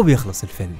وبيخلص الفيلم.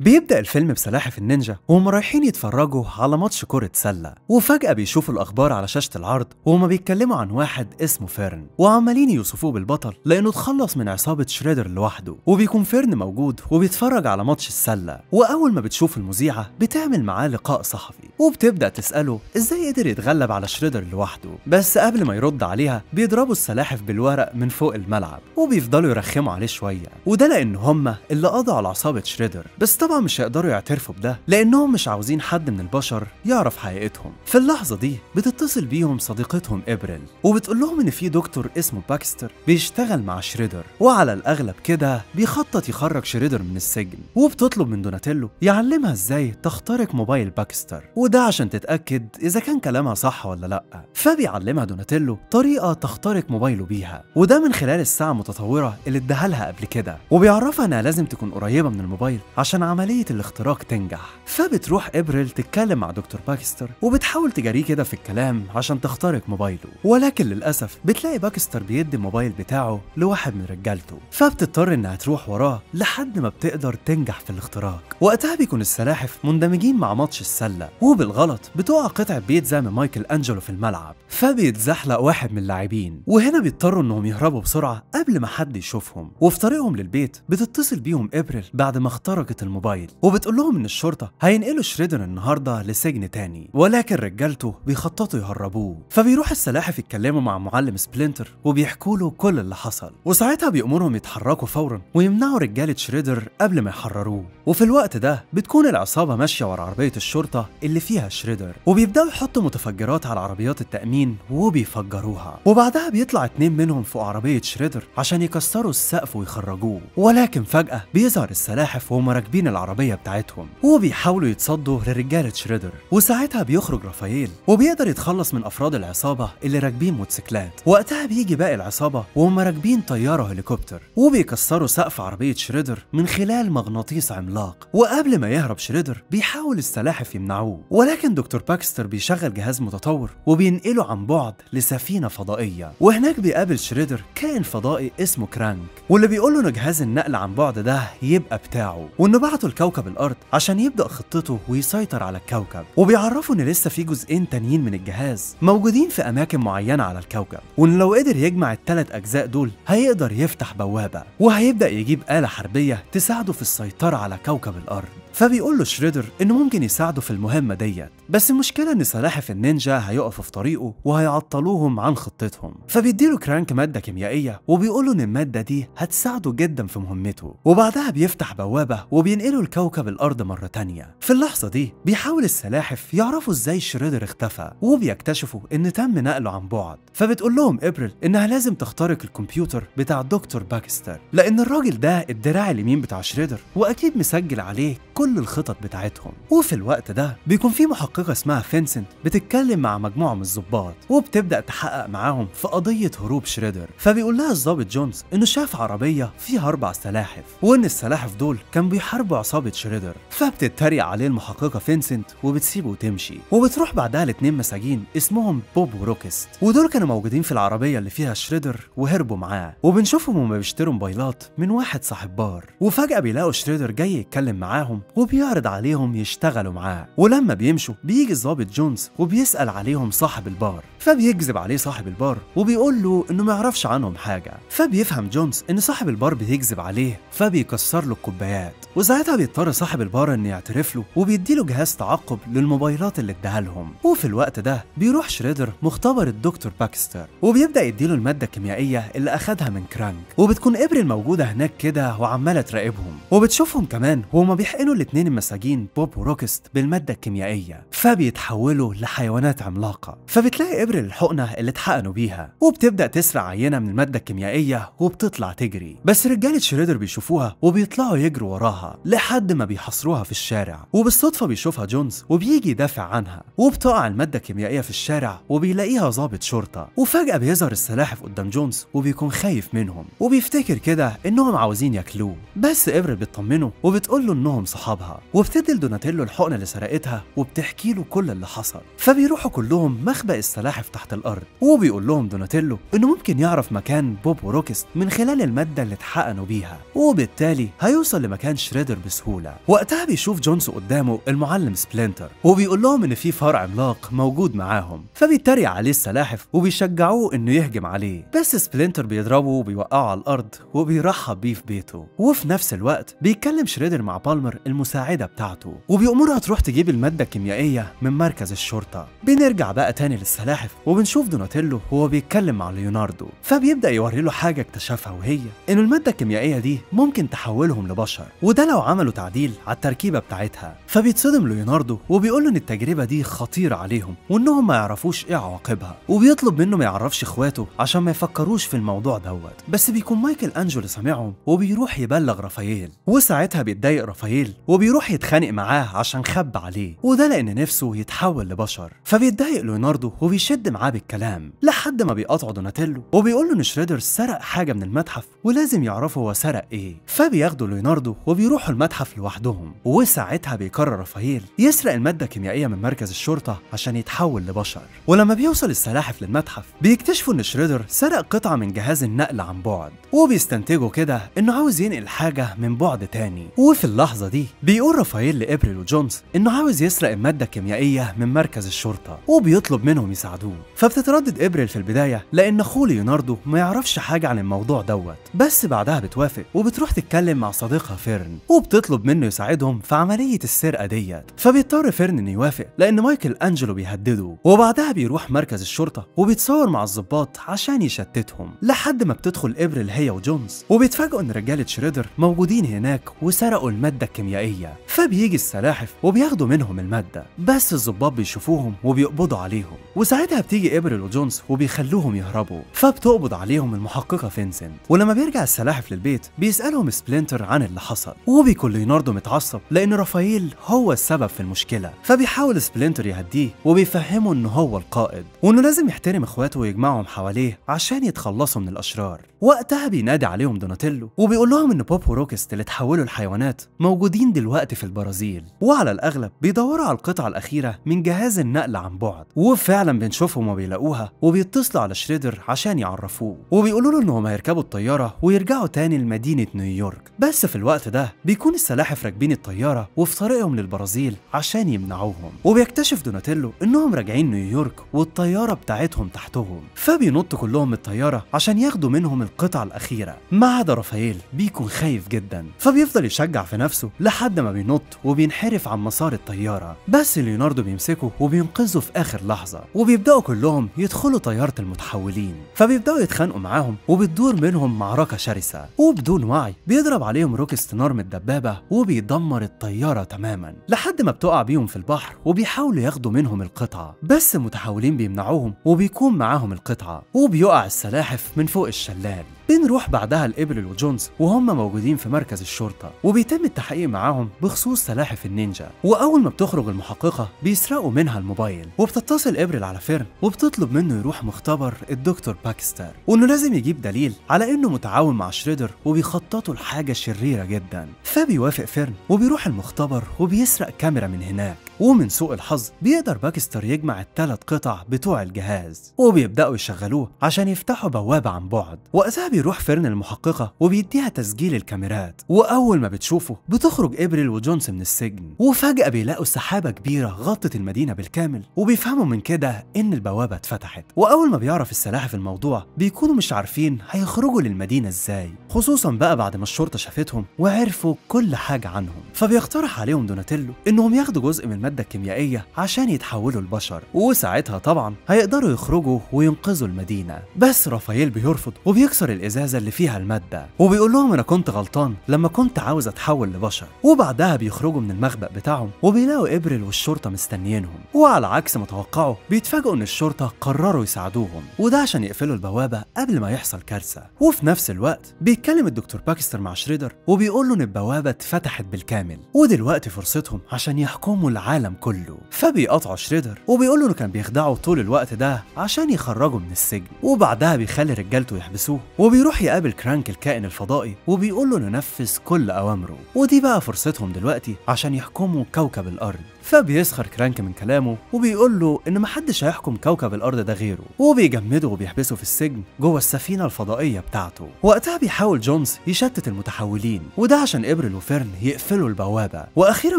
بيبدأ الفيلم بسلاحف النينجا وهم رايحين يتفرجوا على ماتش كرة سلة. وفجأة بيشوفوا الأخبار على شاشة العرض وهما بيتكلموا عن واحد اسمه فيرن. وعمالين يوصفوه بالبطل لأنه اتخلص من عصابة شريدر لوحده. وبيكون فيرن موجود وبيتفرج على ماتش السلة. وأول ما بتشوف المذيعة بتعمل معاه لقاء صحفي. وبتبدأ تسأله إزاي قدر يتغلب على شريدر لوحده. بس قبل ما يرد عليها بيضربوا السلاحف بالورق من فوق الملعب وبيفضلوا يرخموا عليه شوية. وده لأن هما اللي قضوا على عصابة شريدر. بس طبعا مش هيقدروا يعترفوا بده لأنهم مش عاوزين حد من البشر يعرف حقيقتهم. في اللحظة دي بتتصل بيهم صديقتهم إبريل وبتقول لهم إن في دكتور اسمه باكستر بيشتغل مع شريدر. وعلى الأغلب كده بيخطط يخرج شريدر من السجن وبتطلب من دوناتيلو يعلمها إزاي تخترق موبايل باكستر. وده عشان تتأكد إذا كان كلامها صح ولا لأ. فبيعلمها دوناتيلو طريقة تخترق موبايله بيها وده من خلال الساعة المتطورة اللي اداها لها قبل كده. وبيعرفها إنها لازم تكون قريبة من الموبايل عشان عملية الاختراق تنجح. فبتروح إبريل تتكلم مع دكتور باكستر وبتحاول تجاريه كده في الكلام عشان تخترق موبايله. ولكن للأسف بتلاقي باكستر بيدي الموبايل بتاعه لواحد من رجالته. فبتضطر إنها تروح وراه لحد ما بتقدر تنجح في الاختراق. وقتها بيكون السلاحف مندمجين مع ماتش السلة وبالغلط بتقع قطعه بيتزا من مايكل أنجلو في الملعب. فبيتزحلق واحد من اللاعبين وهنا بيضطروا إنهم يهربوا بسرعة قبل ما حد يشوفهم. وفي طريقهم للبيت بتتصل بيهم إبريل بعد ما اخترقت الموبايل وبتقول لهم إن الشرطة هينقلوا شريدر النهارده لسجن تاني ولكن رجالته بيخططوا يهربوه. فبيروح السلاحف يتكلموا مع معلم سبلينتر وبيحكوا له كل اللي حصل. وساعتها بيأمرهم يتحركوا فورا ويمنعوا رجالة شريدر قبل ما يحرروه. وفي الوقت ده بتكون العصابة ماشية ورا عربية الشرطة اللي فيها شريدر وبيبدأوا يحطوا متفجرات على عربيات التأمين وبيفجروها. وبعدها بيطلع اتنين منهم فوق عربية شريدر عشان يكسروا السقف ويخرجوه. ولكن فجأة بيظهر السلاحف وهم راكبين العربية بتاعتهم وبيحاولوا يتصدوا لرجالة شريدر. وساعتها بيخرج رافائيل وبيقدر يتخلص من أفراد العصابة اللي راكبين موتوسيكلات. وقتها بيجي باقي العصابة وهم راكبين طيارة هليكوبتر وبيكسروا سقف عربية شريدر من خلال مغناطيس عملاق. وقبل ما يهرب شريدر بيحاول السلاحف يمنعوه. ولكن دكتور باكستر بيشغل جهاز متطور وبينقله عن بعد لسفينة فضائية. وهناك بيقابل شريدر كائن فضائي اسمه كرانك. واللي بيقول له ان جهاز النقل عن بعد ده يبقى بتاعه. وإنه بعته لكوكب الأرض عشان يبدأ خطته ويسيطر على الكوكب. وبيعرفوا إن لسه في جزئين تانيين من الجهاز موجودين في أماكن معينة على الكوكب. وإن لو قدر يجمع الثلاث أجزاء دول هيقدر يفتح بوابة. وهيبدأ يجيب آلة حربية تساعده في السيطرة على كوكب الأرض. فبيقول له شريدر إنه ممكن يساعده في المهمة ديت بس المشكلة إن سلاحف النينجا هيقفوا في طريقه وهيعطلوهم عن خطتهم. فبيديله كرانك مادة كيميائية وبيقول له إن المادة دي هتساعده جدا في مهمته. وبعدها بيفتح بوابة وبينقله لكوكب الأرض مرة تانية. في اللحظة دي بيحاول السلاحف يعرفوا إزاي شريدر اختفى وبيكتشفوا إن تم نقله عن بعد. فبتقول لهم إبريل إنها لازم تخترق الكمبيوتر بتاع دكتور باكستر لأن الراجل ده الدراع اليمين بتاع شريدر وأكيد مسجل عليه كل الخطط بتاعتهم. وفي الوقت ده بيكون في محققة اسمها فينسنت بتتكلم مع مجموعة من الضباط وبتبدأ تحقق معاهم في قضية هروب شريدر. فبيقول لها الضابط جونز إنه شاف عربية فيها أربع سلاحف وإن السلاحف دول كانوا بيحاربوا عصابة شريدر. فبتتريق عليه المحققة فينسنت وبتسيبه وتمشي. وبتروح بعدها لاتنين مساجين اسمهم بوب وروكست ودول كانوا موجودين في العربية اللي فيها شريدر وهربوا معاه. وبنشوفهم هما بيشتروا موبايلات من واحد صاحب بار. وفجأة بيلاقوا شريدر جاي يتكلم معاهم وبيعرض عليهم يشتغلوا معاه. ولما بيمشوا بيجي الضابط جونز وبيسأل عليهم صاحب البار. فبيكذب عليه صاحب البار وبيقول له إنه ما يعرفش عنهم حاجة. فبيفهم جونز إن صاحب البار بيكذب عليه فبيكسر له الكوبايات. وساعتها بيضطر صاحب البار إنه يعترف له وبيديله جهاز تعقب للموبايلات اللي اداها لهم وفي الوقت ده بيروح شريدر مختبر الدكتور باكستر وبيبدأ يديله المادة الكيميائية اللي أخدها من كرانك. وبتكون إبريل موجودة هناك كده وعمالة تراقبهم. وبتشوفهم كمان وهما بيحقنوا الاتنين المساجين بوب وروكست بالمادة الكيميائية فبيتحولوا لحيوانات عملاقة فبتلاقي ابريل الحقنة اللي اتحقنوا بيها وبتبدأ تسرق عينة من المادة الكيميائية وبتطلع تجري. بس رجالة شريدر بيشوفوها وبيطلعوا يجروا وراها لحد ما بيحاصروها في الشارع وبالصدفة بيشوفها جونز وبيجي يدافع عنها وبتقع المادة الكيميائية في الشارع وبيلاقيها ضابط شرطة وفجأة بيظهر السلاحف قدام جونز وبيكون خايف منهم وبيفتكر كده إنهم عاوزين ياكلوه. بس ابريل بتطمنه وبتقول له إنهم صحاب أصحابها وبتدي لدوناتيلو الحقنة اللي سرقتها وبتحكي له كل اللي حصل. فبيروحوا كلهم مخبأ السلاحف تحت الأرض وبيقول لهم دوناتيلو إنه ممكن يعرف مكان بوب وروكست من خلال المادة اللي اتحقنوا بيها وبالتالي هيوصل لمكان شريدر بسهولة. وقتها بيشوف جونز قدامه المعلم سبلينتر وبيقول لهم إن في فار عملاق موجود معاهم. فبيتريق عليه السلاحف وبيشجعوه إنه يهجم عليه. بس سبلينتر بيضربه وبيوقعه على الأرض وبيرحب بيه في بيته. وفي نفس الوقت بيتكلم شريدر مع بالمر المساعدة بتاعته. وبيأمرها تروح تجيب المادة الكيميائية من مركز الشرطة. بنرجع بقى تاني للسلاحف وبنشوف دوناتيلو وهو بيتكلم مع ليوناردو. فبيبدأ يوري له حاجة اكتشفها وهي إنه المادة الكيميائية دي ممكن تحولهم لبشر. وده لو عملوا تعديل على التركيبة بتاعتها. فبيتصدم ليوناردو وبيقول له إن التجربة دي خطيرة عليهم وإنهم ما يعرفوش إيه عواقبها. وبيطلب منه ما يعرفش إخواته عشان ما يفكروش في الموضوع دوت. بس بيكون مايكل أنجلو سامعهم وبيروح يبلغ رافائيل. وساعتها بيتضايق رافائيل وبيروح يتخانق معاه عشان خبى عليه وده لأن نفسه يتحول لبشر. فبيتضايق ليوناردو وبيشد معاه بالكلام لحد ما بيقاطعه دوناتيلو وبيقول له إن شريدر سرق حاجة من المتحف ولازم يعرفوا هو سرق إيه. فبياخدوا ليوناردو وبيروحوا المتحف لوحدهم وساعتها بيقرر رافائيل يسرق المادة الكيميائية من مركز الشرطة عشان يتحول لبشر. ولما بيوصل السلاحف للمتحف بيكتشفوا إن شريدر سرق قطعة من جهاز النقل عن بعد وبيستنتجوا كده إنه عاوز ينقل حاجة من بعد تاني. وفي اللحظة دي بيقول رافائيل لإبريل وجونز إنه عاوز يسرق المادة الكيميائية من مركز الشرطة وبيطلب منهم يساعدوه. فبتتردد إبريل في البداية لأن أخوه ليوناردو ما يعرفش حاجة عن الموضوع دوت. بس بعدها بتوافق وبتروح تتكلم مع صديقها فيرن وبتطلب منه يساعدهم في عملية السرقة ديت. فبيضطر فيرن إنه يوافق لأن مايكل أنجلو بيهدده وبعدها بيروح مركز الشرطة وبيتصور مع الضباط عشان يشتتهم. لحد ما بتدخل إبريل هي وجونز وبيتفاجئوا إن رجالة شريدر موجودين هناك وسرقوا المادة الكيميائية فبيجي السلاحف وبياخدوا منهم المادة. بس الضباط بيشوفوهم وبيقبضوا عليهم وساعتها بتيجي إبريل وجونز وبيخلوهم يهربوا. فبتقبض عليهم المحققة فينسنت. ولما بيرجع السلاحف للبيت بيسألهم سبلينتر عن اللي حصل. وبيكون ليوناردو متعصب لأن رافائيل هو السبب في المشكلة. فبيحاول سبلينتر يهديه وبيفهمه إنه هو القائد. وإنه لازم يحترم إخواته ويجمعهم حواليه عشان يتخلصوا من الأشرار. وقتها بينادي عليهم دوناتيلو وبيقول لهم إن بوب وروكست اللي اتحولوا لحيوانات موجودين دلوقتي في البرازيل وعلى الأغلب بيدوروا على القطعة الأخيرة من جهاز النقل عن بعد وفعلا بنشوفهم وبيلاقوها وبيتصلوا على شريدر عشان يعرفوه وبيقولوا له إنهم هيركبوا الطيارة ويرجعوا تاني لمدينة نيويورك. بس في الوقت ده بيكون السلاحف راكبين الطيارة وفي طريقهم للبرازيل عشان يمنعوهم وبيكتشف دوناتيلو إنهم راجعين نيويورك والطيارة بتاعتهم تحتهم فبينطوا كلهم الطيارة عشان ياخدوا منهم القطعة الأخيرة. ما عدا رافائيل بيكون خايف جدا فبيفضل يشجع في نفسه لحد ما بينط وبينحرف عن مسار الطيارة بس ليوناردو بيمسكه وبينقذه في آخر لحظة وبيبدأوا كلهم يدخلوا طيارة المتحولين فبيبدأوا يتخانقوا معاهم وبتدور منهم معركة شرسة وبدون وعي بيضرب عليهم روكست نار من الدبابة وبيدمر الطيارة تماما لحد ما بتقع بيهم في البحر وبيحاولوا ياخدوا منهم القطعة بس المتحولين بيمنعوهم وبيكون معاهم القطعة وبيقع السلاحف من فوق الشلال. بنروح بعدها لإبريل وجونز وهم موجودين في مركز الشرطة وبيتم التحقيق معاهم بخصوص سلاحف النينجا. وأول ما بتخرج المحققة بيسرقوا منها الموبايل وبتتصل إبريل على فيرن وبتطلب منه يروح مختبر الدكتور باكستر وإنه لازم يجيب دليل على إنه متعاون مع شريدر وبيخططوا لحاجة شريرة جدا. فبيوافق فيرن وبيروح المختبر وبيسرق كاميرا من هناك. ومن سوء الحظ بيقدر باكستر يجمع الثلاث قطع بتوع الجهاز وبيبدأوا يشغلوه عشان يفتحوا بوابة عن بعد. وقتها بيروح فيرن المحققة وبيديها تسجيل الكاميرات. وأول ما بتشوفه بتخرج إبريل وجونس من السجن وفجأة بيلاقوا سحابة كبيرة غطت المدينة بالكامل وبيفهموا من كده إن البوابة اتفتحت. وأول ما بيعرف السلاحف الموضوع بيكونوا مش عارفين هيخرجوا للمدينة إزاي خصوصا بقى بعد ما الشرطة شافتهم وعرفوا كل حاجة عنهم. فبيقترح عليهم دوناتيلو إنهم ياخدوا جزء من المادة الكيميائية عشان يتحولوا لبشر وساعتها طبعا هيقدروا يخرجوا وينقذوا المدينة. بس رافائيل بيرفض وبيكسر الإزازة اللي فيها المادة. وبيقول لهم أنا كنت غلطان لما كنت عاوز أتحول لبشر. وبعدها بيخرجوا من المخبأ بتاعهم وبيلاقوا إبريل والشرطة مستنيينهم. وعلى عكس ما توقعوا بيتفاجئوا إن الشرطة قرروا يساعدوهم. وده عشان يقفلوا البوابة قبل ما يحصل كارثة. وفي نفس الوقت بيتكلم الدكتور باكستر مع شريدر وبيقول له إن البوابة اتفتحت بالكامل. ودلوقتي فرصتهم عشان يحكموا العالم كله. فبيقطعوا شريدر وبيقول له إنه كان بيخدعه طول الوقت ده عشان يخرجوا من السجن. وبعدها بيخلي رجالته يحبسوه وبيروح يقابل كرانك الكائن الفضائي وبيقول له إنه نفذ كل أوامره. ودي بقى فرصتهم دلوقتي عشان يحكموا كوكب الأرض. فبيسخر كرانك من كلامه وبيقول له إن محدش هيحكم كوكب الأرض ده غيره. وبيجمده وبيحبسه في السجن جوه السفينة الفضائية بتاعته. وقتها بيحاول جونز يشتت المتحولين وده عشان إبريل وفيرن يقفلوا البوابة. وأخيرا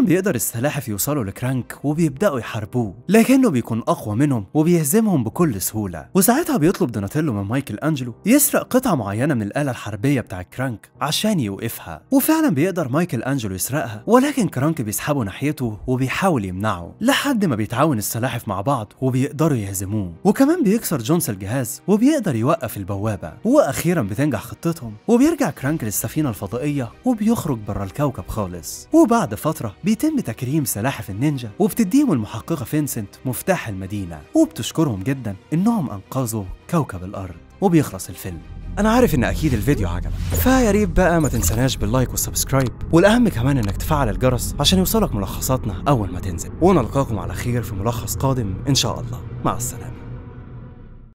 بيقدر السلاحف يوصلوا لكرانك وبيبدأوا يحاربوه لكنه بيكون أقوى منهم وبيهزمهم بكل سهولة. وساعتها بيطلب دوناتيلو من مايكل أنجلو يسرق قطعة معينة من الآلة الحربية بتاع كرانك عشان يوقفها. وفعلا بيقدر مايكل أنجلو يسرقها ولكن كرانك بيسحبه ناحيته وبيحاول يمنعه لحد ما بيتعاون السلاحف مع بعض وبيقدروا يهزموه. وكمان بيكسر جونز الجهاز وبيقدر يوقف البوابة. وأخيرا بتنجح خطتهم وبيرجع كرانك للسفينة الفضائية وبيخرج بره الكوكب خالص. وبعد فترة بيتم تكريم سلاحف النينجا وبتديهم المحققة فينسنت مفتاح المدينة. وبتشكرهم جدا إنهم أنقذوا كوكب الأرض. وبيخلص الفيلم. أنا عارف إن أكيد الفيديو عجبك. فيا ريت بقى ما تنساناش بال like وال subscribe. والأهم كمان إنك تفعل الجرس عشان يوصلك ملخصاتنا أول ما تنزل. ونلقاكم على خير في ملخص قادم إن شاء الله. مع السلامة.